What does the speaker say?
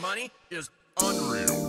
money is unreal.